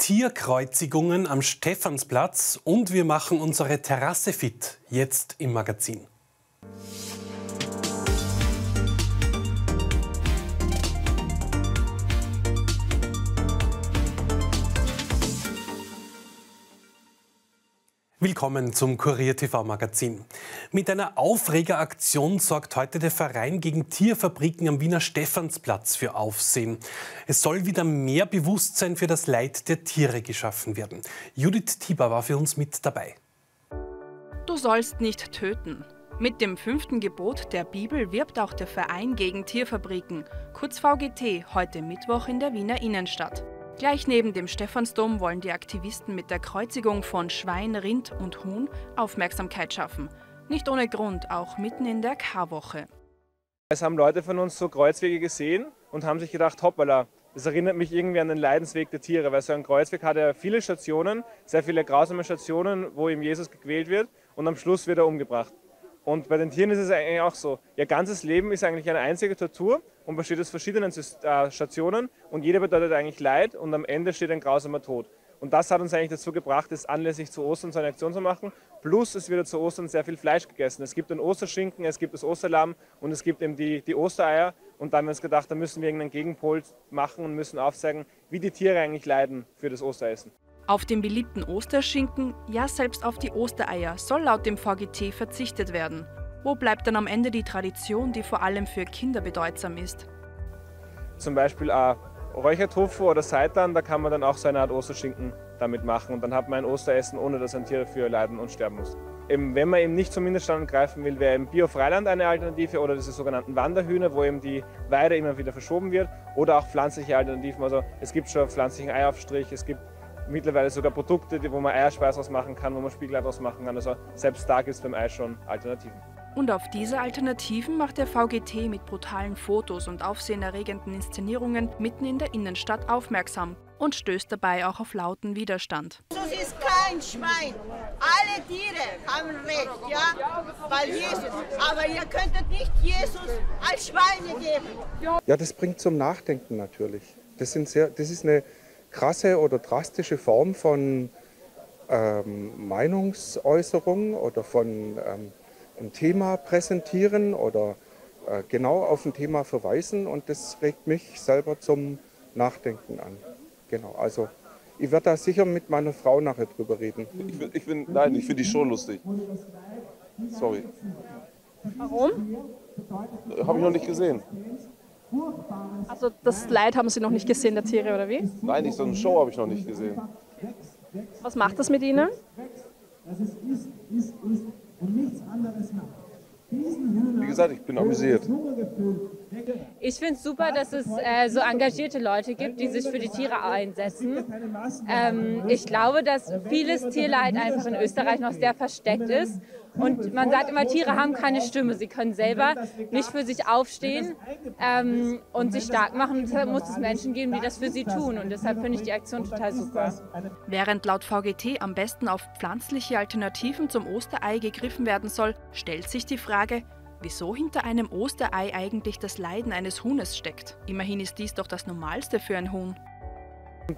Tierkreuzigungen am Stephansplatz und wir machen unsere Terrasse fit, jetzt im Magazin. Willkommen zum Kurier TV Magazin. Mit einer Aufregeraktion sorgt heute der Verein gegen Tierfabriken am Wiener Stephansplatz für Aufsehen. Es soll wieder mehr Bewusstsein für das Leid der Tiere geschaffen werden. Judith Tieber war für uns mit dabei. Du sollst nicht töten. Mit dem fünften Gebot der Bibel wirbt auch der Verein gegen Tierfabriken, kurz VGT, heute Mittwoch in der Wiener Innenstadt. Gleich neben dem Stephansdom wollen die Aktivisten mit der Kreuzigung von Schwein, Rind und Huhn Aufmerksamkeit schaffen. Nicht ohne Grund, auch mitten in der Karwoche. Es haben Leute von uns so Kreuzwege gesehen und haben sich gedacht, hoppala, das erinnert mich irgendwie an den Leidensweg der Tiere, weil so ein Kreuzweg hat ja viele Stationen, sehr viele grausame Stationen, wo ihm Jesus gequält wird und am Schluss wird er umgebracht. Und bei den Tieren ist es eigentlich auch so. Ihr ganzes Leben ist eigentlich eine einzige Tortur und besteht aus verschiedenen äh, Stationen und jede bedeutet eigentlich Leid und am Ende steht ein grausamer Tod. Und das hat uns eigentlich dazu gebracht, es anlässlich zu Ostern so eine Aktion zu machen. Plus es wird zu Ostern sehr viel Fleisch gegessen. Es gibt den Osterschinken, es gibt das Osterlamm und es gibt eben die, die Ostereier. Und dann haben wir uns gedacht, da müssen wir irgendeinen Gegenpol machen und müssen aufzeigen, wie die Tiere eigentlich leiden für das Osteressen. Auf den beliebten Osterschinken, ja selbst auf die Ostereier, soll laut dem VGT verzichtet werden. Wo bleibt dann am Ende die Tradition, die vor allem für Kinder bedeutsam ist? Zum Beispiel ein Räuchertofu oder Seitan, da kann man dann auch so eine Art Osterschinken damit machen und dann hat man ein Osteressen, ohne dass ein Tier dafür leiden und sterben muss. Eben, wenn man eben nicht zum Mindeststandard greifen will, wäre eben Bio-Freiland eine Alternative oder diese sogenannten Wanderhühner, wo eben die Weide immer wieder verschoben wird oder auch pflanzliche Alternativen. Also es gibt schon pflanzlichen Eiaufstrich, es gibt mittlerweile sogar Produkte, wo man Eierspeis ausmachen kann, wo man Spiegelei draus machen kann. Also selbst da gibt es beim Ei schon Alternativen. Und auf diese Alternativen macht der VGT mit brutalen Fotos und aufsehenerregenden Inszenierungen mitten in der Innenstadt aufmerksam und stößt dabei auch auf lauten Widerstand. Jesus ist kein Schwein. Alle Tiere haben Recht, ja, weil Jesus. Aber ihr könntet nicht Jesus als Schweine geben. Ja, das bringt zum Nachdenken natürlich. Das, sind sehr, das ist eine krasse oder drastische Form von ähm, Meinungsäußerung oder von ähm, ein Thema präsentieren oder äh, genau auf ein Thema verweisen und das regt mich selber zum Nachdenken an. Genau, also ich werde da sicher mit meiner Frau nachher drüber reden. Ich, ich find, nein, ich finde die schon lustig. Sorry. Warum? Habe ich noch nicht gesehen. Also das Leid haben Sie noch nicht gesehen, der Tiere, oder wie? Nein, nicht so eine Show habe ich noch nicht gesehen. Was macht das mit Ihnen? Wie gesagt, ich bin amüsiert. Ich finde es super, dass es äh, so engagierte Leute gibt, die sich für die Tiere einsetzen. Ähm, ich glaube, dass vieles Tierleid einfach in Österreich noch sehr versteckt ist. Und man sagt immer, Tiere haben keine Stimme. Sie können selber nicht für sich aufstehen ähm, und sich stark machen. deshalb muss es Menschen geben, die das für sie tun. Und deshalb finde ich die Aktion total super. Während laut VGT am besten auf pflanzliche Alternativen zum Osterei gegriffen werden soll, stellt sich die Frage, wieso hinter einem Osterei eigentlich das Leiden eines Huhnes steckt. Immerhin ist dies doch das Normalste für ein Huhn.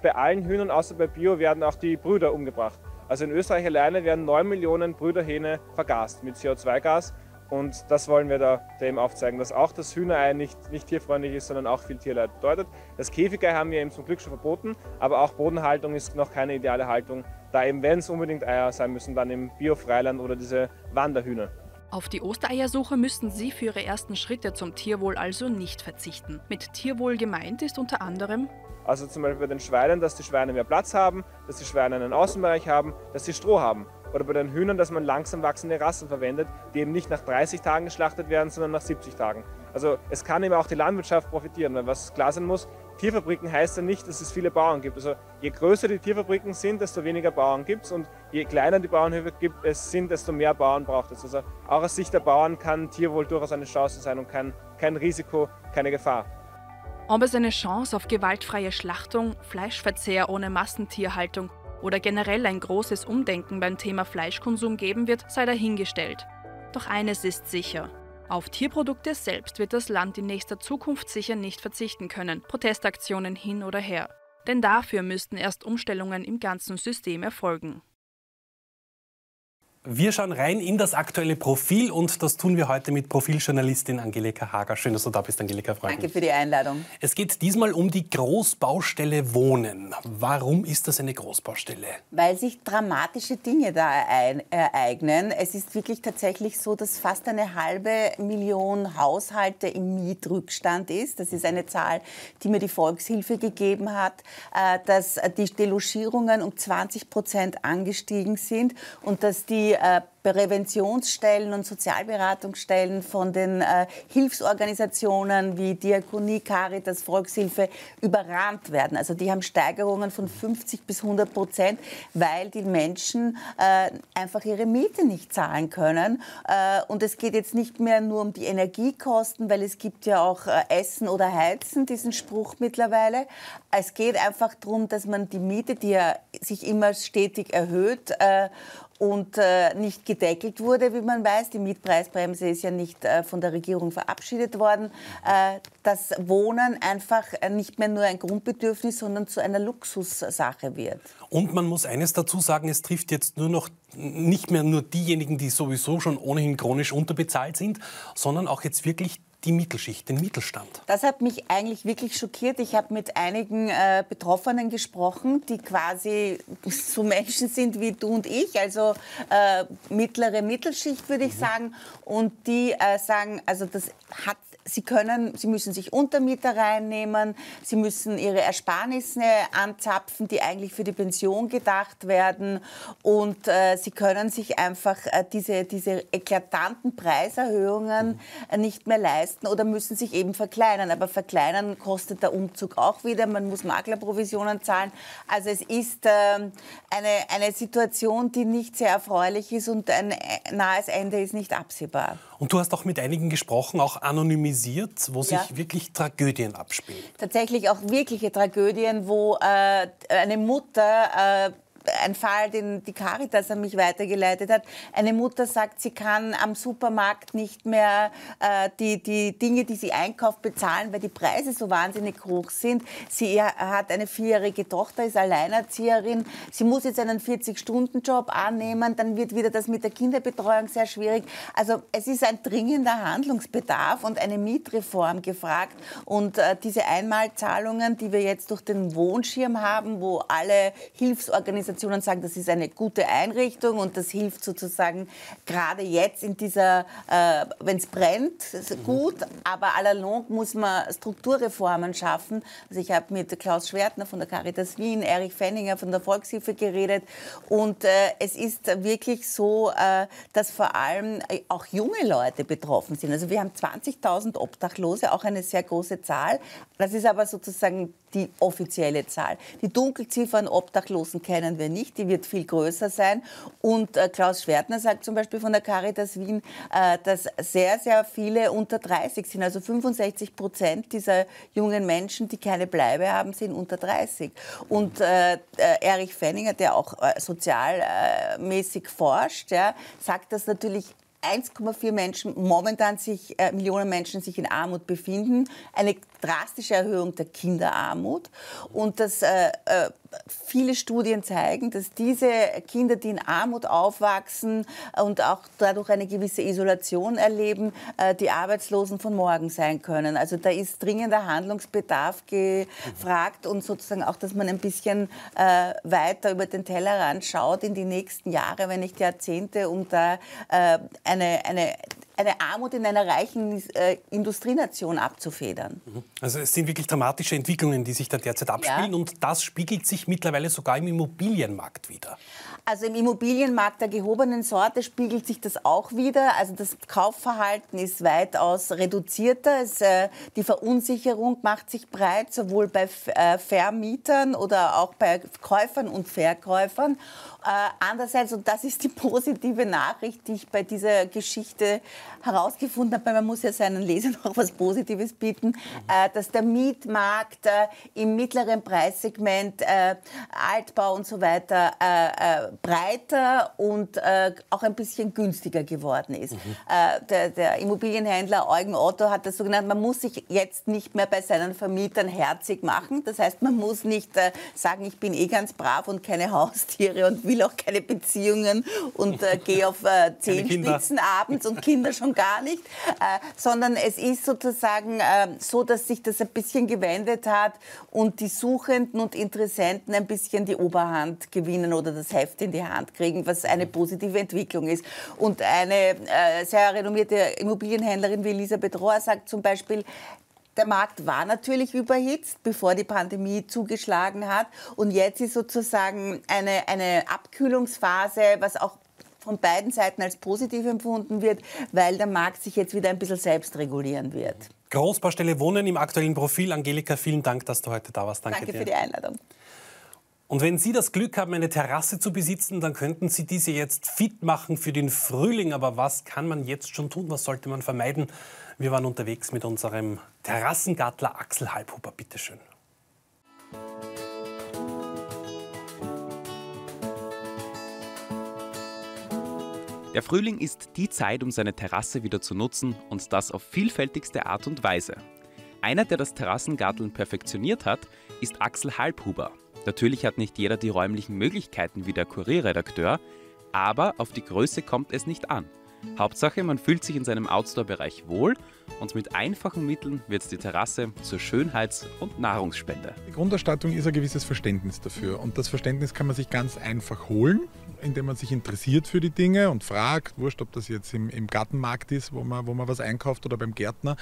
bei allen Hühnern außer bei Bio werden auch die Brüder umgebracht. Also in Österreich alleine werden 9 Millionen Brüderhähne vergast mit CO2-Gas. Und das wollen wir da dem aufzeigen, dass auch das Hühnerei nicht, nicht tierfreundlich ist, sondern auch viel Tierleid bedeutet. Das Käfigei haben wir eben zum Glück schon verboten, aber auch Bodenhaltung ist noch keine ideale Haltung, da eben, wenn es unbedingt Eier sein müssen, dann im Bio-Freiland oder diese Wanderhühner. Auf die Ostereiersuche müssen Sie für Ihre ersten Schritte zum Tierwohl also nicht verzichten. Mit Tierwohl gemeint ist unter anderem also zum Beispiel bei den Schweinen, dass die Schweine mehr Platz haben, dass die Schweine einen Außenbereich haben, dass sie Stroh haben. Oder bei den Hühnern, dass man langsam wachsende Rassen verwendet, die eben nicht nach 30 Tagen geschlachtet werden, sondern nach 70 Tagen. Also es kann eben auch die Landwirtschaft profitieren, weil was klar sein muss, Tierfabriken heißt ja nicht, dass es viele Bauern gibt. Also je größer die Tierfabriken sind, desto weniger Bauern gibt es und je kleiner die Bauernhöfe gibt es sind, desto mehr Bauern braucht es. Also auch aus Sicht der Bauern kann Tierwohl durchaus eine Chance sein und kein, kein Risiko, keine Gefahr. Ob es eine Chance auf gewaltfreie Schlachtung, Fleischverzehr ohne Massentierhaltung oder generell ein großes Umdenken beim Thema Fleischkonsum geben wird, sei dahingestellt. Doch eines ist sicher. Auf Tierprodukte selbst wird das Land in nächster Zukunft sicher nicht verzichten können, Protestaktionen hin oder her. Denn dafür müssten erst Umstellungen im ganzen System erfolgen. Wir schauen rein in das aktuelle Profil und das tun wir heute mit Profiljournalistin Angelika Hager. Schön, dass du da bist, Angelika. Freut Danke mich. für die Einladung. Es geht diesmal um die Großbaustelle Wohnen. Warum ist das eine Großbaustelle? Weil sich dramatische Dinge da ereignen. Es ist wirklich tatsächlich so, dass fast eine halbe Million Haushalte im Mietrückstand ist. Das ist eine Zahl, die mir die Volkshilfe gegeben hat, äh, dass die Delogierungen um 20 Prozent angestiegen sind und dass die äh, Präventionsstellen und Sozialberatungsstellen von den äh, Hilfsorganisationen wie Diakonie, Caritas, Volkshilfe überrannt werden. Also die haben Steigerungen von 50 bis 100 Prozent, weil die Menschen äh, einfach ihre Miete nicht zahlen können. Äh, und es geht jetzt nicht mehr nur um die Energiekosten, weil es gibt ja auch äh, Essen oder Heizen, diesen Spruch mittlerweile. Es geht einfach darum, dass man die Miete, die ja sich immer stetig erhöht, äh, und äh, nicht gedeckelt wurde, wie man weiß. Die Mietpreisbremse ist ja nicht äh, von der Regierung verabschiedet worden. Äh, dass Wohnen einfach nicht mehr nur ein Grundbedürfnis, sondern zu einer Luxussache wird. Und man muss eines dazu sagen, es trifft jetzt nur noch nicht mehr nur diejenigen, die sowieso schon ohnehin chronisch unterbezahlt sind, sondern auch jetzt wirklich die Mittelschicht, den Mittelstand. Das hat mich eigentlich wirklich schockiert. Ich habe mit einigen äh, Betroffenen gesprochen, die quasi so Menschen sind wie du und ich, also äh, mittlere Mittelschicht würde ich mhm. sagen. Und die äh, sagen, also das hat Sie können, Sie müssen sich Untermieter reinnehmen, Sie müssen Ihre Ersparnisse anzapfen, die eigentlich für die Pension gedacht werden. Und äh, Sie können sich einfach äh, diese, diese eklatanten Preiserhöhungen äh, nicht mehr leisten oder müssen sich eben verkleinern. Aber verkleinern kostet der Umzug auch wieder. Man muss Maklerprovisionen zahlen. Also es ist ähm, eine, eine Situation, die nicht sehr erfreulich ist und ein äh, nahes Ende ist nicht absehbar. Und du hast auch mit einigen gesprochen, auch anonymisiert, wo sich ja. wirklich Tragödien abspielen. Tatsächlich auch wirkliche Tragödien, wo äh, eine Mutter äh, ein Fall, den die Caritas an mich weitergeleitet hat. Eine Mutter sagt, sie kann am Supermarkt nicht mehr äh, die, die Dinge, die sie einkauft, bezahlen, weil die Preise so wahnsinnig hoch sind. Sie hat eine vierjährige Tochter, ist Alleinerzieherin. Sie muss jetzt einen 40-Stunden-Job annehmen. Dann wird wieder das mit der Kinderbetreuung sehr schwierig. Also es ist ein dringender Handlungsbedarf und eine Mietreform gefragt. Und äh, diese Einmalzahlungen, die wir jetzt durch den Wohnschirm haben, wo alle Hilfsorganisationen Organisationen sagen, das ist eine gute Einrichtung und das hilft sozusagen gerade jetzt in dieser, äh, wenn es brennt, gut, aber à la longue muss man Strukturreformen schaffen. Also ich habe mit Klaus Schwertner von der Caritas Wien, Erich Fenninger von der Volkshilfe geredet und äh, es ist wirklich so, äh, dass vor allem auch junge Leute betroffen sind. Also wir haben 20.000 Obdachlose, auch eine sehr große Zahl. Das ist aber sozusagen die offizielle Zahl. Die Dunkelziffer an Obdachlosen kennen wir nicht, die wird viel größer sein. Und äh, Klaus Schwertner sagt zum Beispiel von der Caritas Wien, äh, dass sehr, sehr viele unter 30 sind. Also 65 Prozent dieser jungen Menschen, die keine Bleibe haben, sind unter 30. Und äh, äh, Erich Fenninger, der auch äh, sozialmäßig forscht, ja, sagt, dass natürlich 1,4 Menschen momentan sich, äh, Millionen Menschen sich in Armut befinden. Eine drastische Erhöhung der Kinderarmut. Und dass äh, äh, viele Studien zeigen, dass diese Kinder, die in Armut aufwachsen und auch dadurch eine gewisse Isolation erleben, äh, die Arbeitslosen von morgen sein können. Also da ist dringender Handlungsbedarf gefragt und sozusagen auch, dass man ein bisschen äh, weiter über den Tellerrand schaut in die nächsten Jahre, wenn nicht Jahrzehnte, um da äh, eine, eine eine Armut in einer reichen äh, Industrienation abzufedern. Mhm. Also es sind wirklich dramatische Entwicklungen, die sich da derzeit abspielen ja. und das spiegelt sich mittlerweile sogar im Immobilienmarkt wieder. Also im Immobilienmarkt der gehobenen Sorte spiegelt sich das auch wieder. Also das Kaufverhalten ist weitaus reduzierter. Es, äh, die Verunsicherung macht sich breit, sowohl bei äh, Vermietern oder auch bei Käufern und Verkäufern. Äh, andererseits, und das ist die positive Nachricht, die ich bei dieser Geschichte herausgefunden habe, man muss ja seinen Lesern auch was Positives bieten, äh, dass der Mietmarkt äh, im mittleren Preissegment, äh, Altbau und so weiter, breiter und auch ein bisschen günstiger geworden ist. Mhm. Der, der, Immobilienhändler Eugen Otto hat das so genannt, man muss sich jetzt nicht mehr bei seinen Vermietern herzig machen. Das heißt, man muss nicht sagen, ich bin eh ganz brav und keine Haustiere und will auch keine Beziehungen und gehe auf zehn Spitzen abends und Kinder schon gar nicht, äh, sondern es ist sozusagen äh, so, dass sich das ein bisschen gewendet hat und die Suchenden und Interessenten ein bisschen die Oberhand gewinnen oder das Heft in die Hand kriegen, was eine positive Entwicklung ist. Und eine äh, sehr renommierte Immobilienhändlerin wie Elisabeth Rohr sagt zum Beispiel, der Markt war natürlich überhitzt, bevor die Pandemie zugeschlagen hat. Und jetzt ist sozusagen eine, eine Abkühlungsphase, was auch von beiden Seiten als positiv empfunden wird, weil der Markt sich jetzt wieder ein bisschen selbst regulieren wird. Großbaustelle Wohnen im aktuellen Profil. Angelika, vielen Dank, dass du heute da warst. Danke, Danke für die Einladung. Und wenn Sie das Glück haben, eine Terrasse zu besitzen, dann könnten Sie diese jetzt fit machen für den Frühling. Aber was kann man jetzt schon tun? Was sollte man vermeiden? Wir waren unterwegs mit unserem Terrassengartler Axel Halbhuber. Bitteschön. schön. Der Frühling ist die Zeit, um seine Terrasse wieder zu nutzen und das auf vielfältigste Art und Weise. Einer, der das Terrassengarteln perfektioniert hat, ist Axel Halbhuber. Natürlich hat nicht jeder die räumlichen Möglichkeiten wie der Kurierredakteur, aber auf die Größe kommt es nicht an. Hauptsache, man fühlt sich in seinem Outdoor-Bereich wohl und mit einfachen Mitteln wird die Terrasse zur Schönheits- und Nahrungsspende. Die Grundausstattung ist ein gewisses Verständnis dafür und das Verständnis kann man sich ganz einfach holen indem man sich interessiert für die Dinge und fragt, wurscht, ob das jetzt im, im Gartenmarkt ist, wo man, wo man was einkauft oder beim Gärtner,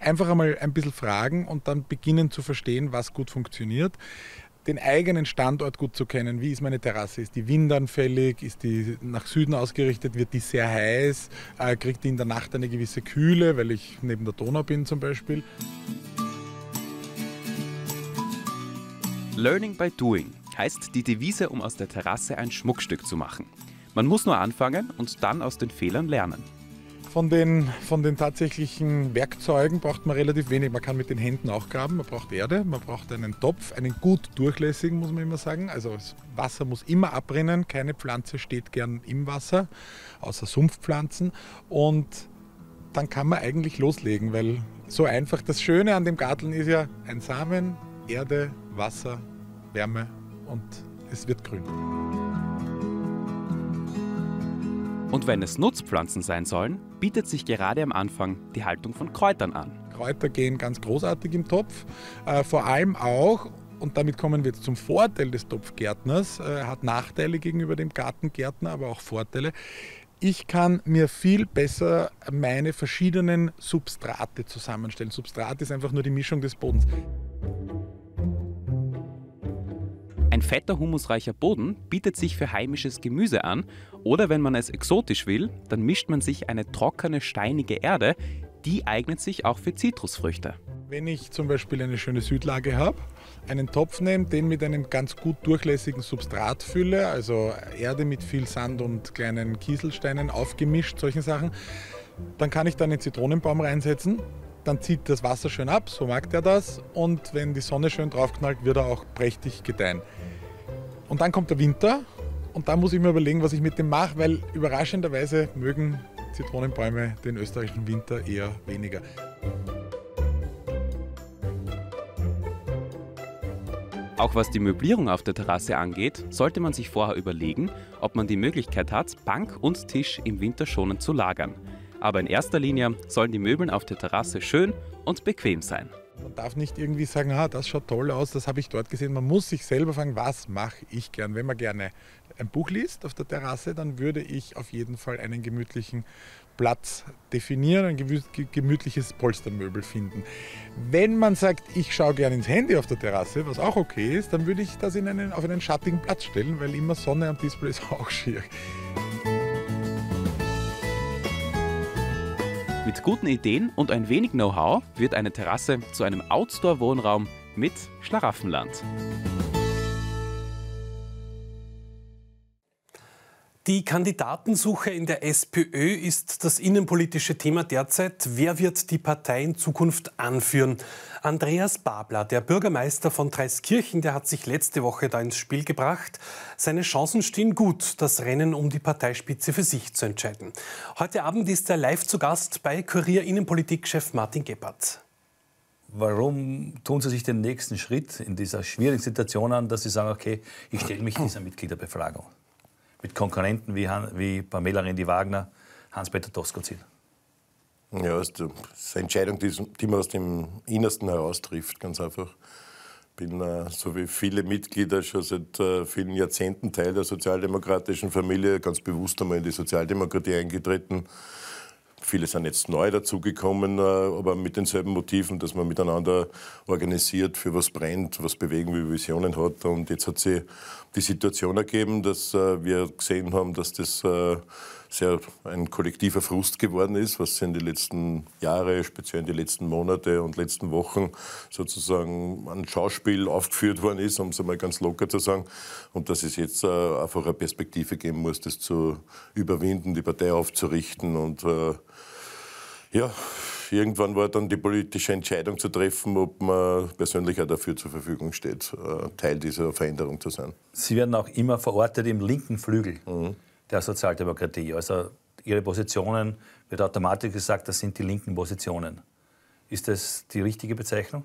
einfach einmal ein bisschen fragen und dann beginnen zu verstehen, was gut funktioniert den eigenen Standort gut zu kennen. Wie ist meine Terrasse? Ist die windanfällig? Ist die nach Süden ausgerichtet? Wird die sehr heiß? Äh, kriegt die in der Nacht eine gewisse Kühle, weil ich neben der Donau bin zum Beispiel? Learning by Doing heißt die Devise, um aus der Terrasse ein Schmuckstück zu machen. Man muss nur anfangen und dann aus den Fehlern lernen. Von den, von den tatsächlichen Werkzeugen braucht man relativ wenig. Man kann mit den Händen auch graben, man braucht Erde, man braucht einen Topf, einen gut durchlässigen, muss man immer sagen. Also das Wasser muss immer abrinnen, keine Pflanze steht gern im Wasser, außer Sumpfpflanzen. Und dann kann man eigentlich loslegen, weil so einfach das Schöne an dem Garteln ist ja ein Samen, Erde, Wasser, Wärme und es wird grün. Und wenn es Nutzpflanzen sein sollen, bietet sich gerade am Anfang die Haltung von Kräutern an. Kräuter gehen ganz großartig im Topf, äh, vor allem auch, und damit kommen wir jetzt zum Vorteil des Topfgärtners, äh, hat Nachteile gegenüber dem Gartengärtner, aber auch Vorteile. Ich kann mir viel besser meine verschiedenen Substrate zusammenstellen. Substrat ist einfach nur die Mischung des Bodens. Ein fetter, humusreicher Boden bietet sich für heimisches Gemüse an. Oder wenn man es exotisch will, dann mischt man sich eine trockene, steinige Erde, die eignet sich auch für Zitrusfrüchte. Wenn ich zum Beispiel eine schöne Südlage habe, einen Topf nehme, den mit einem ganz gut durchlässigen Substrat fülle, also Erde mit viel Sand und kleinen Kieselsteinen aufgemischt, solchen Sachen, dann kann ich da einen Zitronenbaum reinsetzen, dann zieht das Wasser schön ab, so mag der das. Und wenn die Sonne schön draufknallt, wird er auch prächtig gedeihen. Und dann kommt der Winter und da muss ich mir überlegen, was ich mit dem mache, weil überraschenderweise mögen Zitronenbäume den österreichischen Winter eher weniger. Auch was die Möblierung auf der Terrasse angeht, sollte man sich vorher überlegen, ob man die Möglichkeit hat, Bank und Tisch im Winter schonend zu lagern. Aber in erster Linie sollen die Möbel auf der Terrasse schön und bequem sein. Man darf nicht irgendwie sagen, ah, das schaut toll aus, das habe ich dort gesehen. Man muss sich selber fragen, was mache ich gern. Wenn man gerne ein Buch liest auf der Terrasse, dann würde ich auf jeden Fall einen gemütlichen Platz definieren, ein gemütliches Polstermöbel finden. Wenn man sagt, ich schaue gerne ins Handy auf der Terrasse, was auch okay ist, dann würde ich das in einen, auf einen schattigen Platz stellen, weil immer Sonne am Display ist auch schier. Mit guten Ideen und ein wenig Know-how wird eine Terrasse zu einem Outdoor-Wohnraum mit Schlaraffenland. Die Kandidatensuche in der SPÖ ist das innenpolitische Thema derzeit. Wer wird die Partei in Zukunft anführen? Andreas Babler, der Bürgermeister von Dreiskirchen, der hat sich letzte Woche da ins Spiel gebracht. Seine Chancen stehen gut, das Rennen um die Parteispitze für sich zu entscheiden. Heute Abend ist er live zu Gast bei Kurier Innenpolitikchef Martin Gebhardt. Warum tun Sie sich den nächsten Schritt in dieser schwierigen Situation an, dass Sie sagen, okay, ich stelle mich dieser Mitgliederbefragung? Mit Konkurrenten wie, Han wie Pamela Rendi-Wagner, Hans-Peter Doskozil? Ja, das ist eine Entscheidung, die, man aus dem Innersten heraus trifft, ganz einfach. Ich bin, äh, so wie viele Mitglieder, schon seit äh, vielen Jahrzehnten Teil der sozialdemokratischen Familie, ganz bewusst einmal in die Sozialdemokratie eingetreten. Viele sind jetzt neu dazugekommen, äh, aber mit denselben Motiven, dass man miteinander organisiert, für was brennt, was bewegen will, Visionen hat. Und jetzt hat sich die Situation ergeben, dass äh, wir gesehen haben, dass das äh, sehr ein kollektiver Frust geworden ist, was in den letzten Jahren, speziell in den letzten Monate und letzten Wochen sozusagen ein Schauspiel aufgeführt worden ist, um es einmal ganz locker zu sagen. Und dass es jetzt einfach eine Perspektive geben muss, das zu überwinden, die Partei aufzurichten und ja, irgendwann war dann die politische Entscheidung zu treffen, ob man persönlich auch dafür zur Verfügung steht, äh, Teil dieser Veränderung zu sein. Sie werden auch immer verortet im linken Flügel mhm. Der Sozialdemokratie. Also Ihre Positionen wird automatisch gesagt, das sind die linken Positionen. Ist das die richtige Bezeichnung?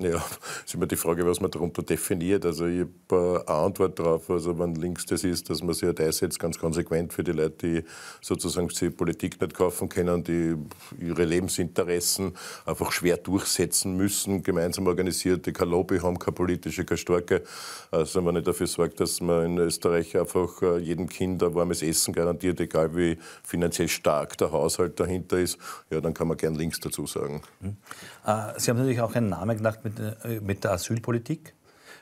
Ja, ist immer die Frage, was man darunter definiert. Also ich habe eine Antwort darauf. Also wenn links das ist, dass man sich halt einsetzt, ganz konsequent für die Leute, die sozusagen die Politik nicht kaufen können, die ihre Lebensinteressen einfach schwer durchsetzen müssen, gemeinsam organisiert, die kein Lobby haben, keine politische, keine starke. Also wenn ich dafür sorge, dass man in Österreich einfach äh, jedem Kind ein warmes Essen garantiert, egal wie finanziell stark der Haushalt dahinter ist, ja, dann kann man gern links dazu sagen. Mhm. Äh, Sie haben natürlich auch einen Namen gemacht mit, äh, mit der Asylpolitik.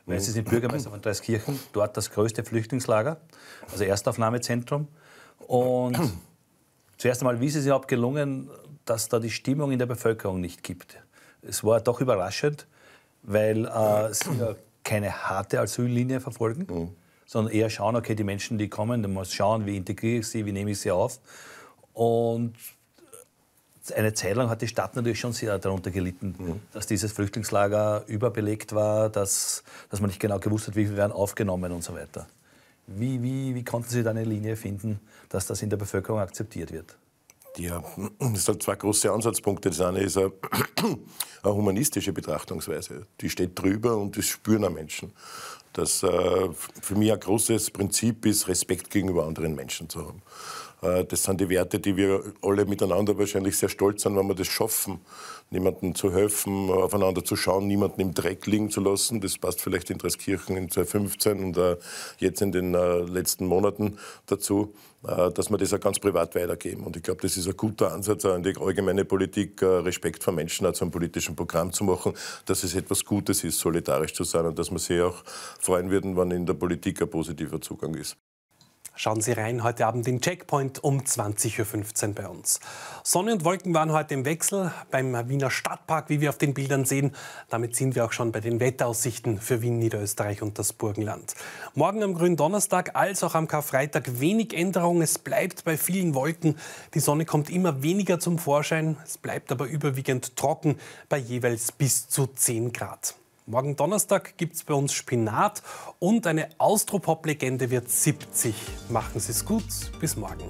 Weil Sie sind Bürgermeister von Dreiskirchen, dort das größte Flüchtlingslager, also Erstaufnahmezentrum. Und zuerst einmal, wie ist es überhaupt gelungen, dass da die Stimmung in der Bevölkerung nicht gibt? Es war doch überraschend, weil äh, Sie ja keine harte Asyllinie verfolgen, mhm. sondern eher schauen, okay, die Menschen, die kommen, dann muss schauen, wie integriere ich sie, wie nehme ich sie auf. Und eine Zeit lang hat die Stadt natürlich schon sehr darunter gelitten, mhm. dass dieses Flüchtlingslager überbelegt war, dass, dass man nicht genau gewusst hat, wie viele werden aufgenommen und so weiter. Wie, wie, wie konnten Sie da eine Linie finden, dass das in der Bevölkerung akzeptiert wird? Ja, es hat zwei große Ansatzpunkte. Das eine ist eine, eine humanistische Betrachtungsweise. Die steht drüber und das spüren auch Menschen. Das äh, für mich ein großes Prinzip ist, Respekt gegenüber anderen Menschen zu haben. Äh, das sind die Werte, die wir alle miteinander wahrscheinlich sehr stolz sind, wenn wir das schaffen, niemandem zu helfen, aufeinander zu schauen, niemanden im Dreck liegen zu lassen. Das passt vielleicht in Dreskirchen in 2015 und äh, jetzt in den äh, letzten Monaten dazu, dass wir das auch ganz privat weitergeben. Und ich glaube, das ist ein guter Ansatz in die allgemeine Politik, Respekt vor Menschen auch zu einem politischen Programm zu machen, dass es etwas Gutes ist, solidarisch zu sein und dass wir sich auch freuen würden, wenn in der Politik ein positiver Zugang ist. Schauen Sie rein, heute Abend den Checkpoint um 20.15 Uhr bei uns. Sonne und Wolken waren heute im Wechsel beim Wiener Stadtpark, wie wir auf den Bildern sehen. Damit sind wir auch schon bei den Wetteraussichten für Wien, Niederösterreich und das Burgenland. Morgen am grünen Donnerstag als auch am Karfreitag wenig Änderung. Es bleibt bei vielen Wolken. Die Sonne kommt immer weniger zum Vorschein. Es bleibt aber überwiegend trocken bei jeweils bis zu 10 Grad. Morgen Donnerstag gibt es bei uns Spinat und eine Austropop-Legende wird 70. Machen Sie es gut, bis morgen.